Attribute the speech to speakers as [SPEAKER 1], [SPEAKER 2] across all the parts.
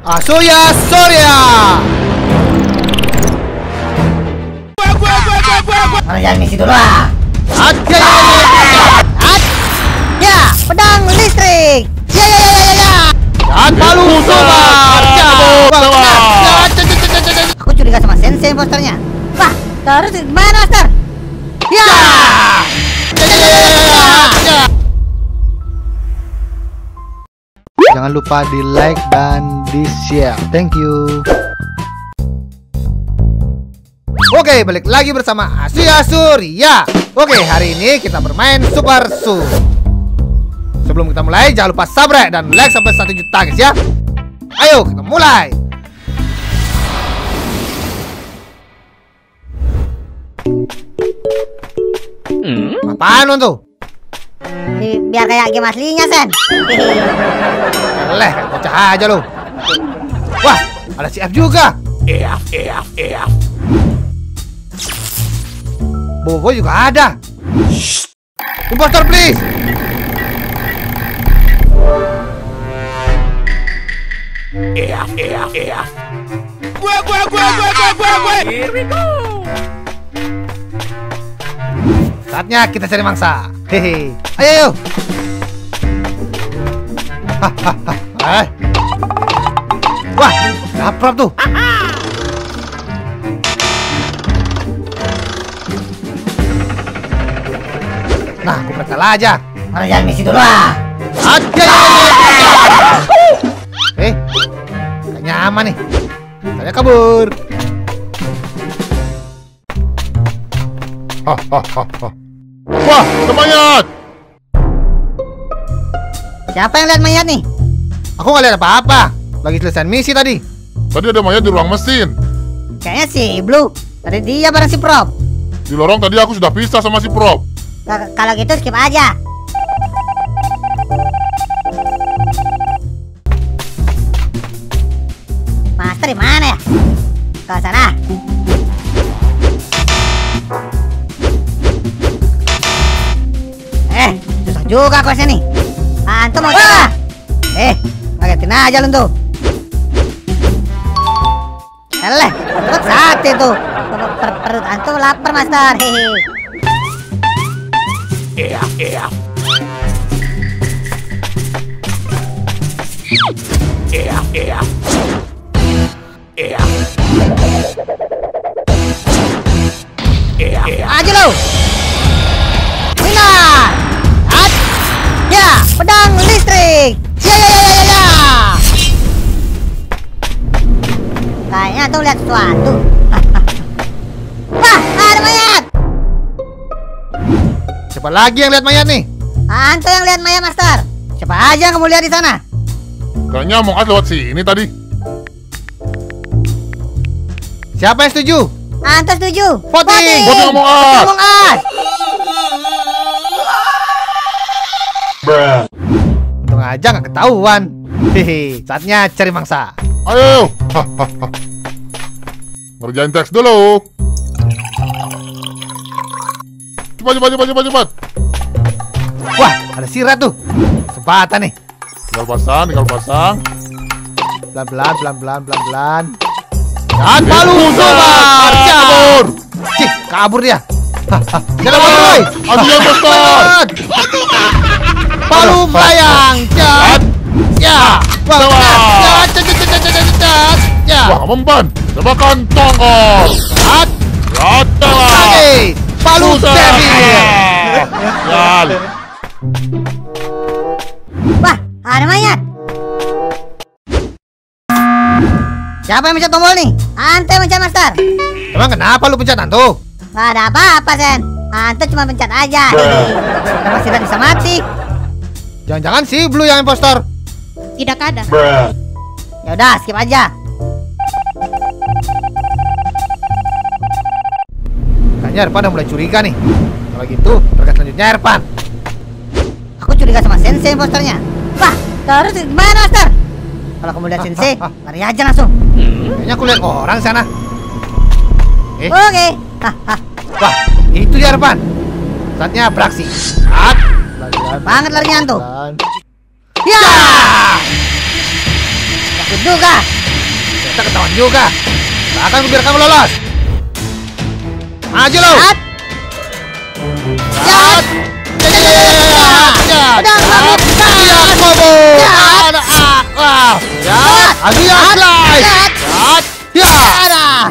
[SPEAKER 1] Asuya Surya.
[SPEAKER 2] Mana jangan misi dulu ah.
[SPEAKER 1] Oke. At
[SPEAKER 2] Ya, pedang listrik. Ya ya ya ya ya.
[SPEAKER 1] dan palu sobar.
[SPEAKER 2] Aku curiga sama sensei posternya. Wah, terus gimana master? Ya,
[SPEAKER 1] ya. Jangan lupa di like dan di share. Thank you. Oke, balik lagi bersama Asia Surya. Oke, hari ini kita bermain Super Su. Sebelum kita mulai, jangan lupa subscribe dan like sampai 1 juta guys ya. Ayo, kita mulai. Apaan tuh?
[SPEAKER 2] Bi- Biar kayak game aslinya, Sen.
[SPEAKER 1] Leh, bocah aja lu. Wah, ada si F juga.
[SPEAKER 3] F, F, F.
[SPEAKER 1] Bobo juga ada. Impostor please.
[SPEAKER 3] F, F, F. Gue, gue, gue, gue, gue, gue, gue. Here we go.
[SPEAKER 1] Saatnya kita cari mangsa. Hehe. Ayo. Hahaha. Eh. Wah, daprap tuh. Nah, aku periksa aja.
[SPEAKER 2] Mana jangan misi dulu ah.
[SPEAKER 1] Oke. Eh, gak nyaman nih. Saya kabur.
[SPEAKER 3] Hahaha. Wah, ada mayat.
[SPEAKER 2] Siapa yang lihat mayat nih?
[SPEAKER 1] Aku nggak lihat apa-apa. Lagi selesai misi tadi.
[SPEAKER 3] Tadi ada mayat di ruang mesin.
[SPEAKER 2] Kayaknya si Blue. Tadi dia bareng si Prop.
[SPEAKER 3] Di lorong tadi aku sudah pisah sama si Prop.
[SPEAKER 2] K- Kalau gitu skip aja. Juga questnya nih. Antum mau coba? Eh, kagetin aja lu tuh. Eleh, perut sakit tuh. Per- per- perut antum lapar, Master.
[SPEAKER 3] F, F. F, F. F. F, F.
[SPEAKER 2] Aja lo. Minat. Ya, pedang listrik. Ya ya ya ya ya. ya. Kayaknya tuh lihat sesuatu. Wah, ada mayat.
[SPEAKER 1] Siapa lagi yang lihat mayat nih?
[SPEAKER 2] Anto yang lihat mayat, Master. Siapa aja yang kamu lihat di sana?
[SPEAKER 3] Kayaknya Us lewat sini tadi.
[SPEAKER 1] Siapa yang setuju?
[SPEAKER 2] Anto setuju.
[SPEAKER 1] Voting.
[SPEAKER 3] Voting Among Us.
[SPEAKER 2] Among Us.
[SPEAKER 1] Untung aja nggak ketahuan. Hehe, saatnya cari mangsa.
[SPEAKER 3] Ayo. Ngerjain teks dulu. Cepat, cepat, cepat, cepat, cepat.
[SPEAKER 1] Wah, ada sirat tuh. Kesempatan nih.
[SPEAKER 3] Tinggal pasang, tinggal pasang.
[SPEAKER 1] Pelan-pelan, pelan-pelan, pelan-pelan. Dan palu sobar.
[SPEAKER 3] Kabur.
[SPEAKER 1] Cih, kabur dia. Hahaha. Jangan boy.
[SPEAKER 3] Aduh, ya, Master.
[SPEAKER 1] Palu melayang. Cat. Ya. Wah, ya, cat, cat, cat, cat, cat, cat. Ya.
[SPEAKER 3] Wah, memban. Tebakan tongkol.
[SPEAKER 1] Cat.
[SPEAKER 3] Adalah.
[SPEAKER 1] Lagi. Palu devil.
[SPEAKER 3] Yal.
[SPEAKER 2] Wah, ada mayat. Siapa yang mencet tombol nih? Ante mencet, Master.
[SPEAKER 1] Emang kenapa lu pencet Anto?
[SPEAKER 2] Gak ada apa-apa, Sen. Ante cuma pencet aja. Kenapa silat bisa mati?
[SPEAKER 1] Jangan-jangan si Blue yang impostor.
[SPEAKER 2] Tidak ada. Ya udah, skip aja.
[SPEAKER 1] Kayaknya Erpan udah mulai curiga nih. Kalau gitu, target selanjutnya Erpan.
[SPEAKER 2] Aku curiga sama Sensei imposternya. Wah, terus gimana, Master? Kalau kamu lihat Sensei, lari aja langsung.
[SPEAKER 1] Kayaknya aku lihat orang sana. Eh,
[SPEAKER 2] Oke. Hah,
[SPEAKER 1] wah, itu dia Erpan. Saatnya beraksi. At. Pelan-pelan,
[SPEAKER 2] banget larinya tuh. Ya! Takut juga.
[SPEAKER 1] Kita ketahuan juga. Tak akan biar kamu lolos. Maju lo.
[SPEAKER 2] Pedang rambut.
[SPEAKER 1] Ya, Kobo.
[SPEAKER 2] Cat.
[SPEAKER 1] Ada ah. Ya, alias slice.
[SPEAKER 2] Cat.
[SPEAKER 1] Cat. Ya.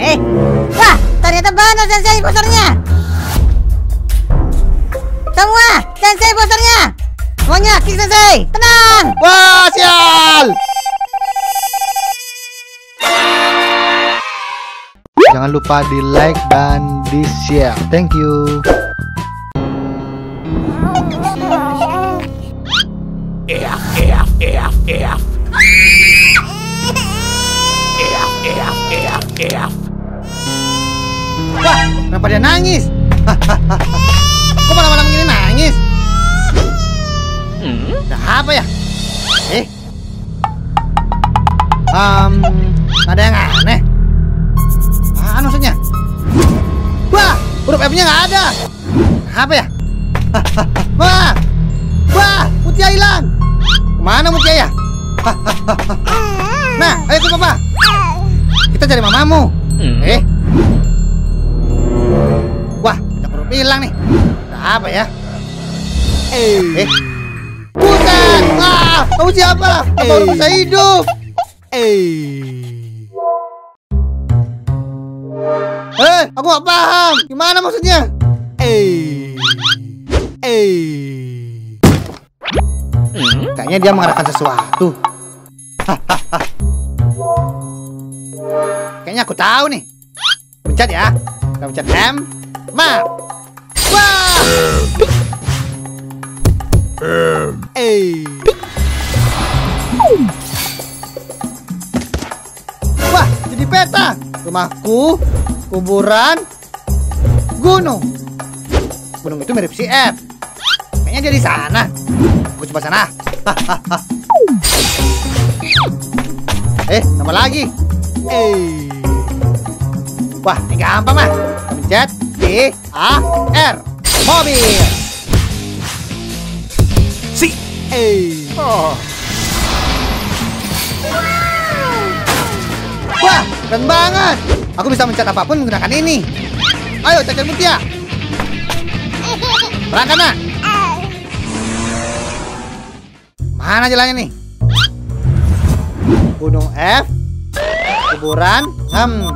[SPEAKER 2] Eh. Wah, ternyata benar Sensei posternya. Semua, Sensei posternya. Semuanya, kick Sensei. Tenang.
[SPEAKER 1] Wah, sial. Jangan lupa di like dan di share. Thank you.
[SPEAKER 3] F, F, F, F. F, F, F, F.
[SPEAKER 1] Wah, kenapa dia nangis? Ada apa ya? Eh? Um, ada yang aneh. Apaan maksudnya? Wah, huruf F-nya nggak ada. Apa ya? Wah, wah, Mutia hilang. Ke mana Mutia ya? nah, ayo ikut papa. Kita cari mamamu. Eh? Wah, banyak huruf hilang nih. Ada apa ya? Eh? Kamu siapa? Apa baru bisa hidup? Eh, aku gak paham. Gimana maksudnya? Kayaknya dia mengarahkan sesuatu. Kayaknya aku tahu nih. Pencet ya. Kita pencet M. Map. Wah! Wah, jadi peta. Rumahku, kuburan, gunung. Gunung itu mirip si F. Kayaknya dia di sana. Aku coba sana. eh, nama lagi. Wah, ini gampang mah. Pencet D A R. Mobil.
[SPEAKER 3] Si.
[SPEAKER 1] Oh. Wah, keren banget. Aku bisa mencet apa pun menggunakan ini. Ayo, cacar mutia. Berangkat, nak. Mana jalannya nih? Gunung F. Kuburan. Hmm.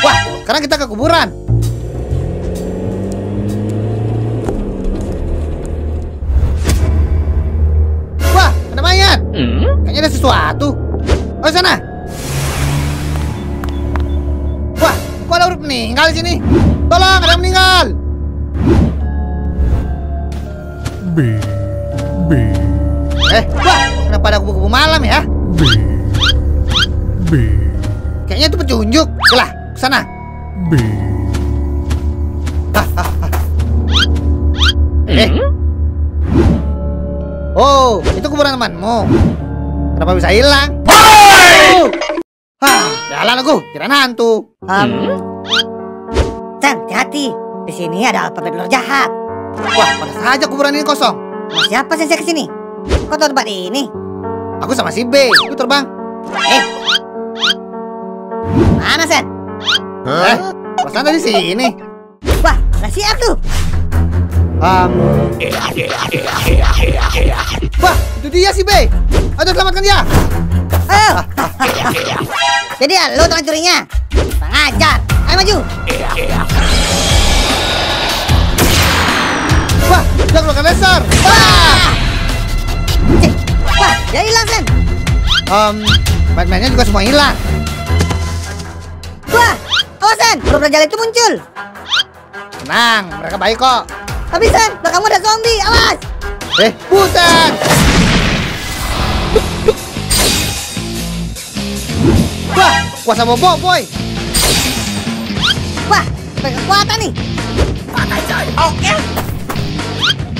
[SPEAKER 1] Wah, sekarang kita ke kuburan. Wah, ada mayat. Kayaknya ada sesuatu. Oh, sana. Ada huruf meninggal di sini? Tolong, ada yang meninggal.
[SPEAKER 4] B B
[SPEAKER 1] Eh, wah, kenapa ada kubu-kubu malam ya?
[SPEAKER 4] B B
[SPEAKER 1] Kayaknya itu petunjuk. Lah, ke sana.
[SPEAKER 4] B
[SPEAKER 1] Eh. Oh, itu kuburan temanmu. Kenapa bisa hilang? Oh! Hah, jalan aku, kira hantu.
[SPEAKER 2] Um, Sen, hati-hati. Di sini ada alfabet luar jahat.
[SPEAKER 1] Wah, pada saja kuburan ini kosong.
[SPEAKER 2] Sama siapa Sensei ke sini? Kok tahu tempat ini?
[SPEAKER 1] Aku sama si B, itu terbang.
[SPEAKER 2] Eh, mana Sen?
[SPEAKER 1] Eh, perasaan tadi sini.
[SPEAKER 2] Wah, ada si F tuh.
[SPEAKER 1] Um, wah, itu dia si B. Ayo selamatkan dia.
[SPEAKER 2] Ayo. Jadi ya, lo tukang curinya. Pengajar. Ayo maju.
[SPEAKER 1] Wah, dia keluarkan laser.
[SPEAKER 2] Wah. Wah, dia hilang Sen.
[SPEAKER 1] Um, Batman-nya juga semua hilang.
[SPEAKER 2] Wah, awas Sen. Huruf Rajal itu muncul.
[SPEAKER 1] Tenang, mereka baik kok.
[SPEAKER 2] Tapi Sen, belakangmu ada zombie. Awas.
[SPEAKER 1] Eh, buset. Wah, kuasa bobo boy.
[SPEAKER 2] Wah, pakai kekuatan nih.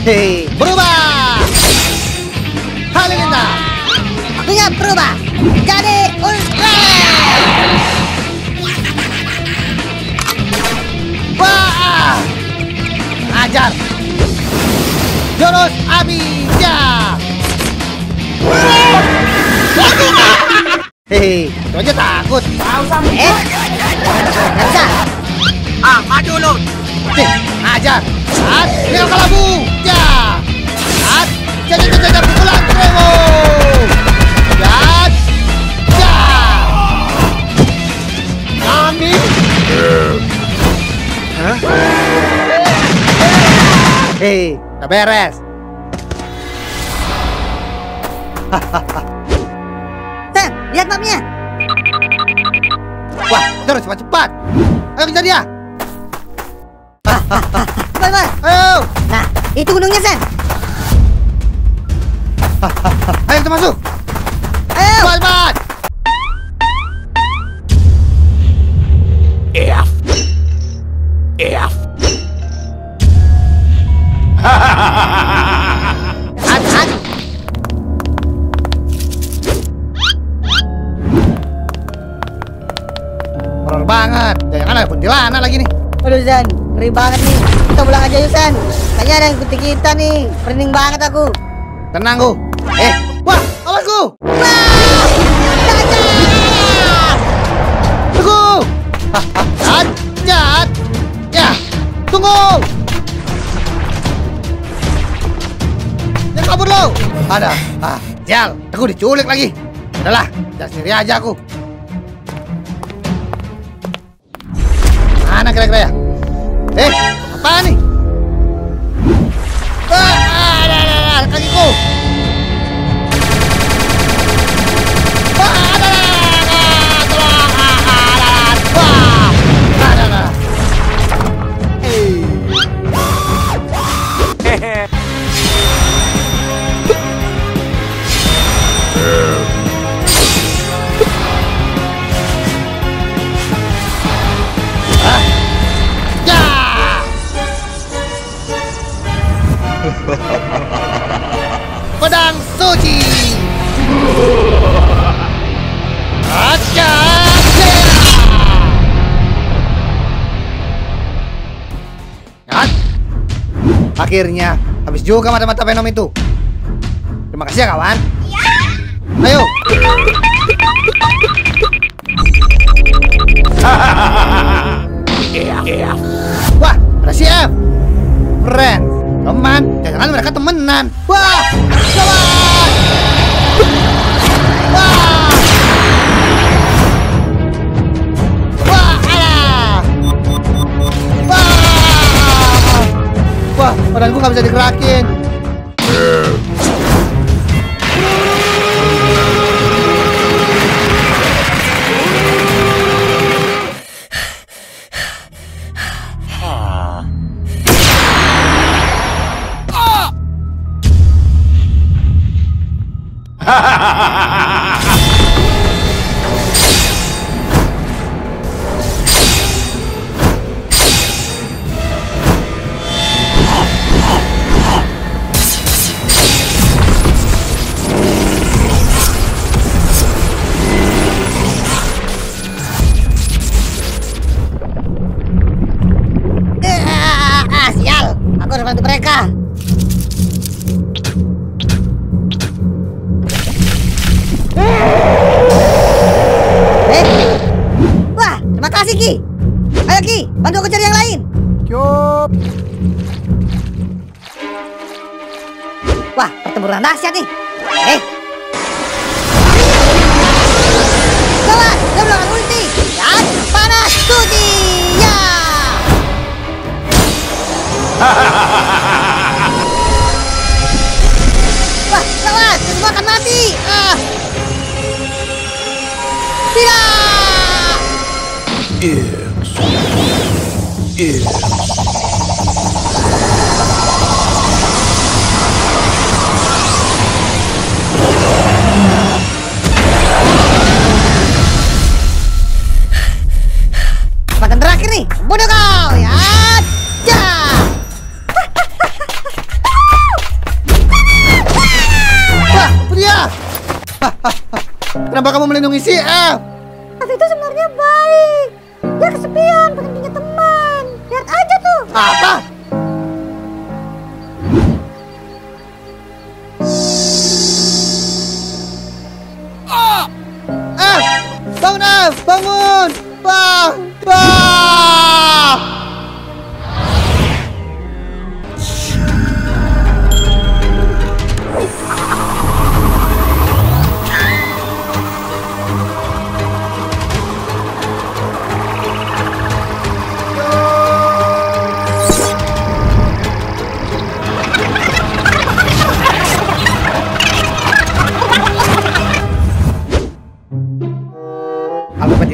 [SPEAKER 1] Hei, berubah. Halilintar.
[SPEAKER 2] Waktunya berubah. Jadi Ultra.
[SPEAKER 1] Wah! Ajar. Jurus Abija. Hehe, itu aja takut.
[SPEAKER 2] Eh, nggak bisa.
[SPEAKER 3] Ah, maju lu.
[SPEAKER 1] Nih, ajar. Saat, ini kalabu. Ya. Saat, jadi jadi jadi pukulan Tremo. Dan, ya. Kami. Hah? Hei, udah beres.
[SPEAKER 2] Sen, lihat mapnya.
[SPEAKER 1] Wah, terus cepat-cepat. Ayo kejar dia.
[SPEAKER 2] Cepat, cepat.
[SPEAKER 1] Ayo.
[SPEAKER 2] Nah, itu gunungnya, Sen.
[SPEAKER 1] Ayo kita masuk. Kuntilanak lagi nih.
[SPEAKER 2] Aduh, Sen. Ngeri banget nih. Kita pulang aja yuk, Sen. Kayaknya ada yang ikuti kita nih. Merinding banget aku.
[SPEAKER 1] Tenang, Gu. Eh, wah, awas, Gu. Tunggu. Hat, hat. Ya, tunggu. Jangan kabur lo. Ada. Ah, jal. Aku diculik lagi. Udahlah, jangan sendiri aja aku. Mana kira-kira ya? Eh, apa nih? Kan? Akhirnya habis juga mata-mata Venom itu. Terima kasih ya kawan. Ayo.
[SPEAKER 3] F. F.
[SPEAKER 1] Wah, ada si F. Friends, teman. Jangan mereka temenan. Wah, kawan. Wah, badanku nggak bisa digerakin.
[SPEAKER 2] Wah, pertempuran dahsyat nih. Eh. Kawan, melakukan ulti. Dan panas suci. Ya. Wah, kawan, semua akan mati. Ah. Tidak. Kesempatan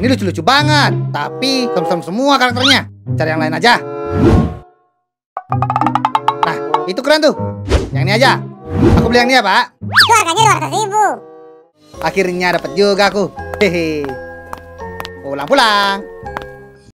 [SPEAKER 1] ini lucu-lucu banget, tapi serem-serem semua karakternya. Cari yang lain aja. Nah, itu keren tuh. Yang ini aja. Aku beli yang ini ya, Pak.
[SPEAKER 2] Itu harganya 200 ribu.
[SPEAKER 1] Akhirnya dapat juga aku. Hehe. Pulang-pulang.